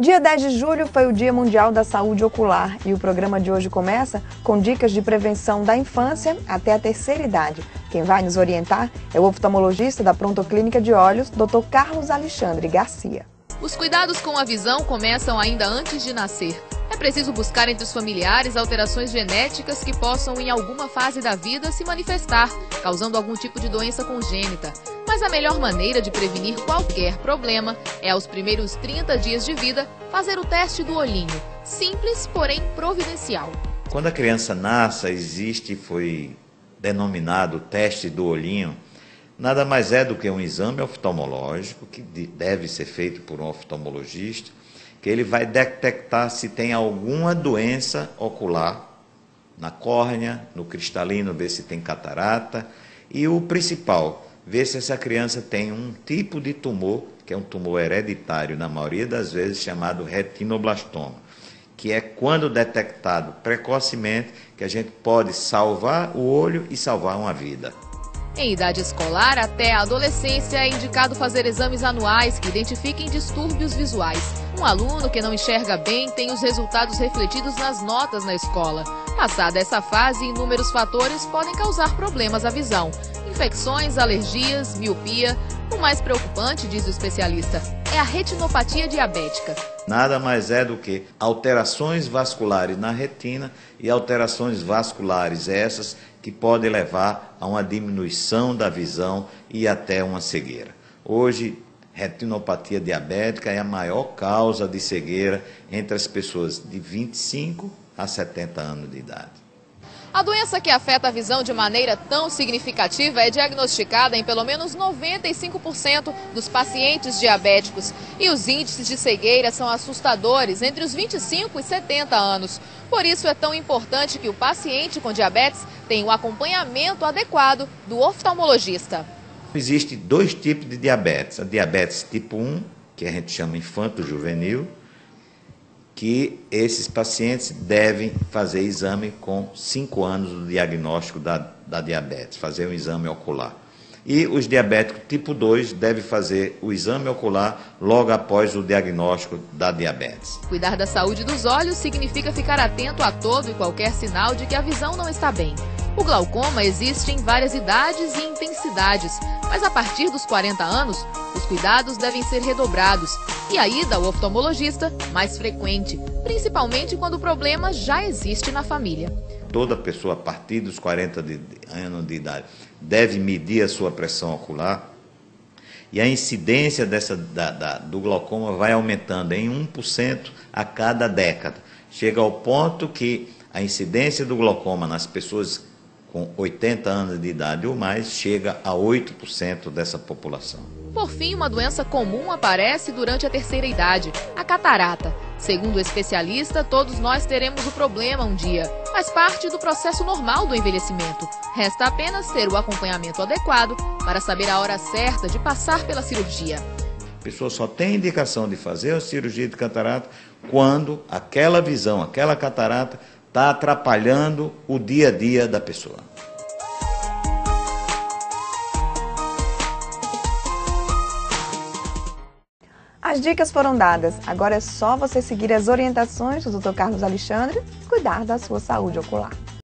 Dia 10 de julho foi o Dia Mundial da Saúde Ocular e o programa de hoje começa com dicas de prevenção da infância até a terceira idade. Quem vai nos orientar é o oftalmologista da Pronto Clínica de Olhos, Dr. Carlos Alexandre Garcia. Os cuidados com a visão começam ainda antes de nascer. É preciso buscar entre os familiares alterações genéticas que possam, em alguma fase da vida, se manifestar, causando algum tipo de doença congênita. Mas a melhor maneira de prevenir qualquer problema é, aos primeiros 30 dias de vida, fazer o teste do olhinho. Simples, porém providencial. Quando a criança nasce, existe, foi denominado teste do olhinho, nada mais é do que um exame oftalmológico que deve ser feito por um oftalmologista que ele vai detectar se tem alguma doença ocular na córnea, no cristalino, ver se tem catarata e o principal, ver se essa criança tem um tipo de tumor, que é um tumor hereditário na maioria das vezes chamado retinoblastoma, que é quando detectado precocemente que a gente pode salvar o olho e salvar uma vida. Em idade escolar até a adolescência é indicado fazer exames anuais que identifiquem distúrbios visuais. Um aluno que não enxerga bem tem os resultados refletidos nas notas na escola. Passada essa fase, inúmeros fatores podem causar problemas à visão. Infecções, alergias, miopia. Mais preocupante, diz o especialista, é a retinopatia diabética. Nada mais é do que alterações vasculares na retina e alterações vasculares essas que podem levar a uma diminuição da visão e até uma cegueira. Hoje, retinopatia diabética é a maior causa de cegueira entre as pessoas de 25 a 70 anos de idade. A doença que afeta a visão de maneira tão significativa é diagnosticada em pelo menos 95% dos pacientes diabéticos. E os índices de cegueira são assustadores entre os 25 e 70 anos. Por isso é tão importante que o paciente com diabetes tenha o um acompanhamento adequado do oftalmologista. Existem dois tipos de diabetes. A diabetes tipo 1, que a gente chama infanto-juvenil, que esses pacientes devem fazer exame com 5 anos do diagnóstico da, da diabetes, fazer um exame ocular. E os diabéticos tipo 2 devem fazer o exame ocular logo após o diagnóstico da diabetes. Cuidar da saúde dos olhos significa ficar atento a todo e qualquer sinal de que a visão não está bem. O glaucoma existe em várias idades e intensidades, mas a partir dos 40 anos, os cuidados devem ser redobrados e a ida ao oftalmologista mais frequente, principalmente quando o problema já existe na família. Toda pessoa a partir dos 40 de, anos de idade deve medir a sua pressão ocular e a incidência dessa, da, da, do glaucoma vai aumentando em 1% a cada década. Chega ao ponto que a incidência do glaucoma nas pessoas com 80 anos de idade ou mais chega a 8% dessa população. Por fim, uma doença comum aparece durante a terceira idade, a catarata. Segundo o especialista, todos nós teremos o problema um dia. Faz parte do processo normal do envelhecimento. Resta apenas ter o acompanhamento adequado para saber a hora certa de passar pela cirurgia. A pessoa só tem indicação de fazer a cirurgia de catarata quando aquela visão, aquela catarata está atrapalhando o dia a dia da pessoa. As dicas foram dadas. Agora é só você seguir as orientações do Dr. Carlos Alexandre e cuidar da sua saúde ocular.